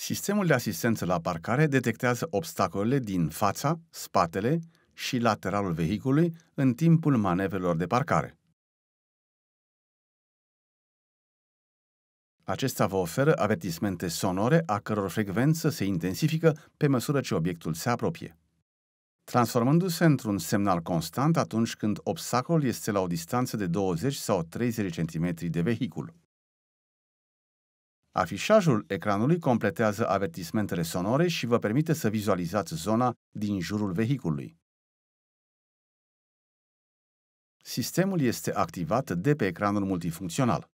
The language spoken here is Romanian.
Sistemul de asistență la parcare detectează obstacolele din fața, spatele și lateralul vehiculului în timpul manevrelor de parcare. Acesta vă oferă avertismente sonore a căror frecvență se intensifică pe măsură ce obiectul se apropie, transformându-se într-un semnal constant atunci când obstacolul este la o distanță de 20 sau 30 cm de vehicul. Afișajul ecranului completează avertismentele sonore și vă permite să vizualizați zona din jurul vehiculului. Sistemul este activat de pe ecranul multifuncțional.